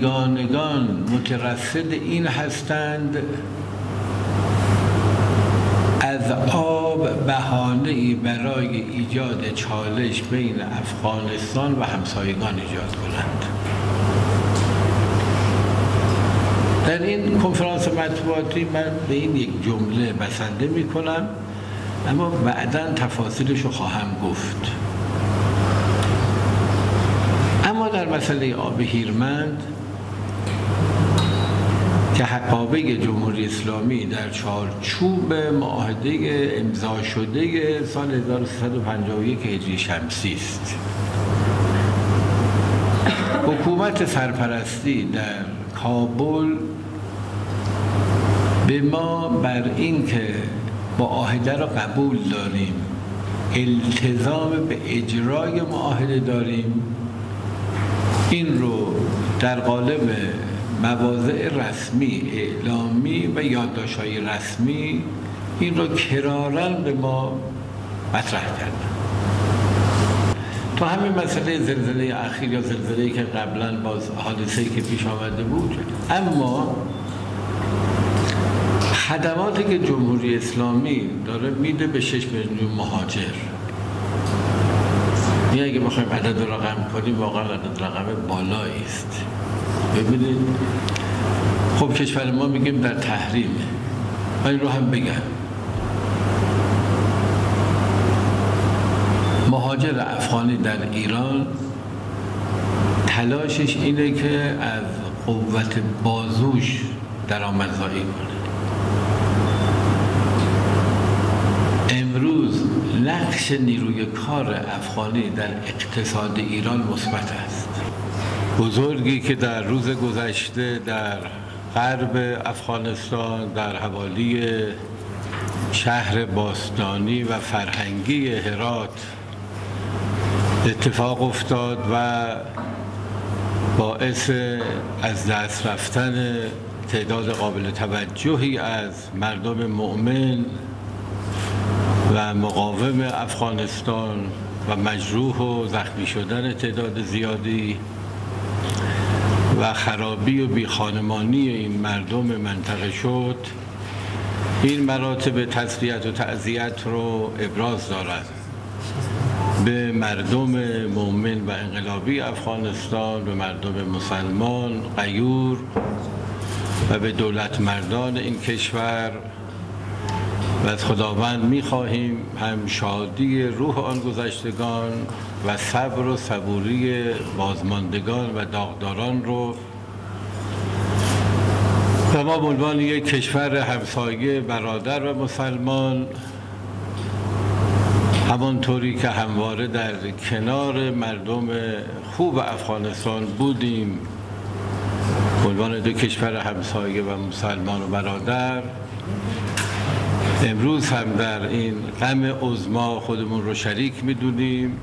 بیگانگان مترصد این هستند از آب بهانه ای برای ایجاد چالش بین افغانستان و همسایگان ایجاد کنند. در این کنفرانس مطبوعاتی من به این یک جمله بسنده می کنم اما بعدا تفاصیلش رو خواهم گفت. اما در مسئله آب هیرمند که حقابه جمهوری اسلامی در چارچوب معاهده امضا شده سال 1351 هجری شمسی است. حکومت سرپرستی در کابل به ما بر این که معاهده را قبول داریم التزام به اجرای معاهده داریم این رو در قالب مواضع رسمی اعلامی و یادداشت‌های رسمی این رو کرارن به ما مطرح کردن. تو همین مسئله زلزله اخیر یا زلزله که قبلا باز حادثه که پیش آمده بود اما خدماتی که جمهوری اسلامی داره میده به 6 میلیون مهاجر. این اگه بخوایم عدد رقم کنیم واقعا عدد رقم بالایی است. ببینید خب کشور ما میگیم در تحریمه من رو هم بگم. مهاجر افغانی در ایران تلاشش اینه که از قوت بازوش درآمدزایی کنه امروز نقش نیروی کار افغانی در اقتصاد ایران مثبت است. بزرگی که در روز گذشته در غرب افغانستان در حوالی شهر باستانی و فرهنگی هرات اتفاق افتاد و باعث از دست رفتن تعداد قابل توجهی از مردم مؤمن و مقاوم افغانستان و مجروح و زخمی شدن تعداد زیادی و خرابی و بیخانمانی این مردم منطقه شد این مراتب تسلیت و تعذیت رو ابراز دارد. به مردم مؤمن و انقلابی افغانستان به مردم مسلمان قیور و به دولت مردان این کشور و از خداوند می‌خواهیم هم شادی روح آن گذشتگان و صبر و صبوری بازماندگان و داغداران رو و ما عنوان یک کشور همسایه برادر و مسلمان همانطوری که همواره در کنار مردم خوب افغانستان بودیم عنوان دو کشور همسایه و مسلمان و برادر امروز هم در این غم عزما خودمون رو شریک می‌دونیم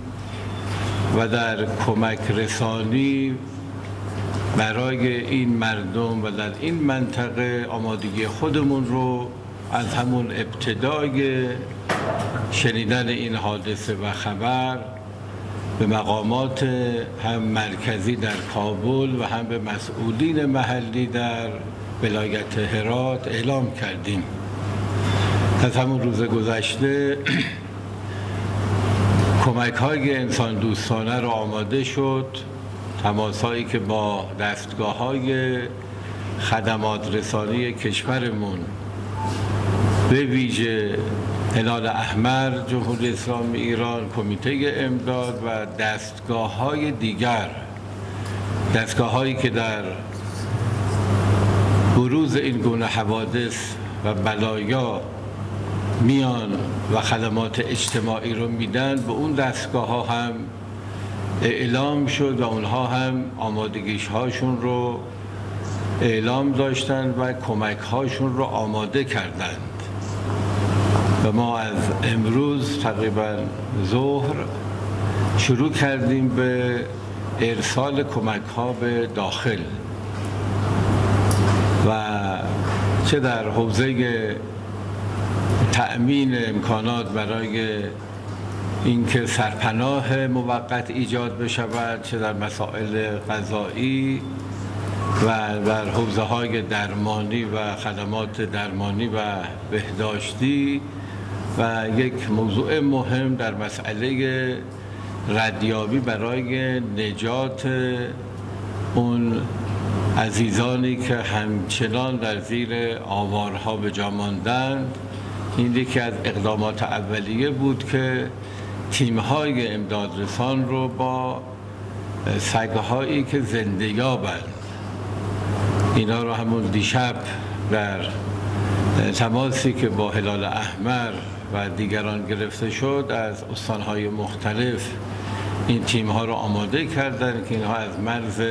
و در کمک رسانی برای این مردم و در این منطقه آمادگی خودمون رو از همون ابتدای شنیدن این حادثه و خبر به مقامات هم مرکزی در کابل و هم به مسئولین محلی در ولایت هرات اعلام کردیم. از همون روز گذشته کمک های انسان دوستانه را آماده شد. تماس هایی که با دستگاه های خدمات رسانی کشورمون به ویژه هلال احمر جمهوری اسلامی ایران کمیته امداد و دستگاه های دیگر دستگاه هایی که در بروز این گونه حوادث و بلایا میان و خدمات اجتماعی رو میدن. به اون دستگاه ها هم اعلام شد و اونها هم آمادگیش هاشون رو اعلام داشتند و کمک هاشون رو آماده کردند. و ما از امروز تقریبا ظهر شروع کردیم به ارسال کمک ها به داخل. و چه در حوزه تأمین امکانات برای اینکه سرپناه موقت ایجاد بشود چه در مسائل غذایی و بر حوزه های درمانی و خدمات درمانی و بهداشتی و یک موضوع مهم در مسئله ردیابی برای نجات اون عزیزانی که همچنان در زیر آوارها به جا ماندند. این یکی از اقدامات اولیه بود که تیم‌های امدادرسان رو با سگهایی که زنده یابند. اینا رو همون دیشب در تماسی که با هلال احمر و دیگران گرفته شد از استانهای مختلف این تیم ها رو آماده کردن که اینها از مرز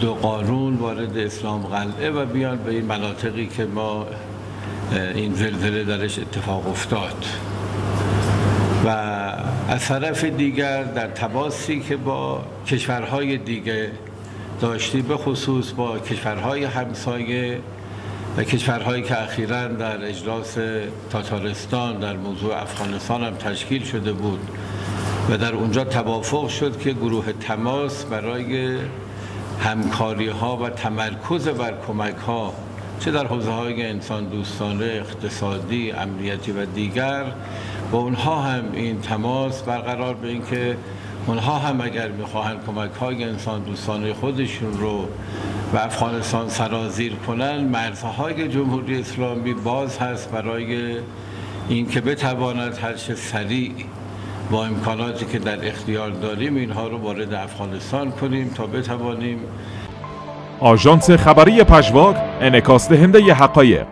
دو قانون وارد اسلام قلعه و بیان به این مناطقی که ما این زلزله درش اتفاق افتاد. و از طرف دیگر در تماسی که با کشورهای دیگه داشتی به خصوص با کشورهای همسایه و کشورهایی که اخیرا در اجلاس تاتارستان در موضوع افغانستان هم تشکیل شده بود و در اونجا توافق شد که گروه تماس برای همکاری ها و تمرکز بر کمک ها چه در حوزه های انسان دوستانه اقتصادی امنیتی و دیگر با اونها هم این تماس برقرار به اینکه اونها هم اگر می‌خواهند کمک های انسان دوستانه خودشون رو و افغانستان سرازیر کنن مرزهای جمهوری اسلامی باز هست برای اینکه بتواند هر چه سریع با امکاناتی که در اختیار داریم اینها رو وارد افغانستان کنیم تا بتوانیم آژانس خبری پژواک انعکاس دهنده حقایق.